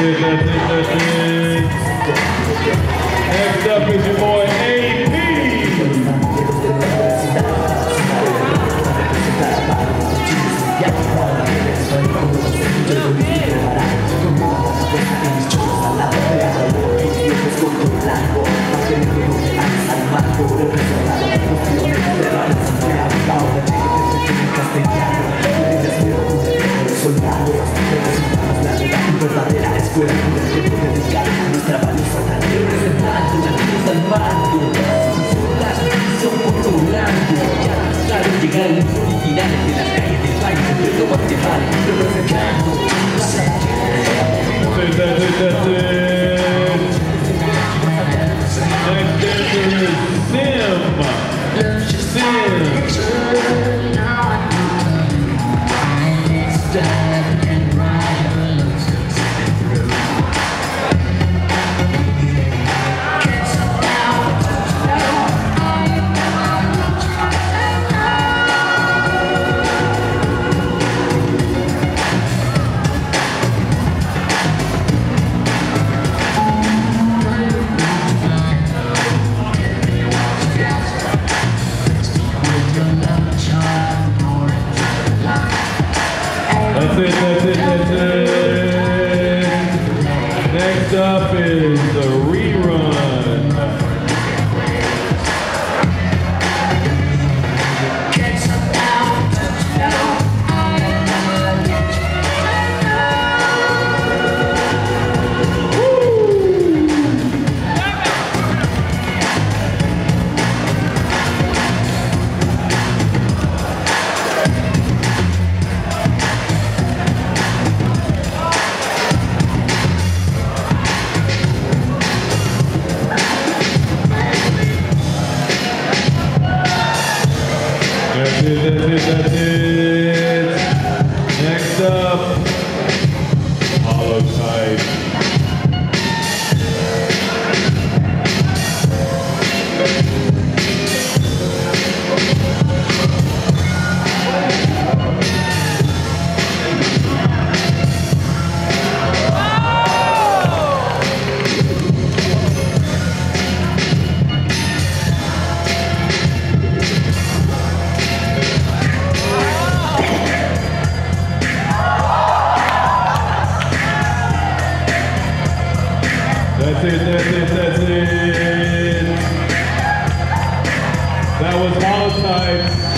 That's it, that's it, that's it. Next up is your boy La verdadera escuela dedicar nuestra valiosa tarea. Representando la luz del mar, las son por Next up is the Thank you. That's it, that's it, that's it. That was Holotype.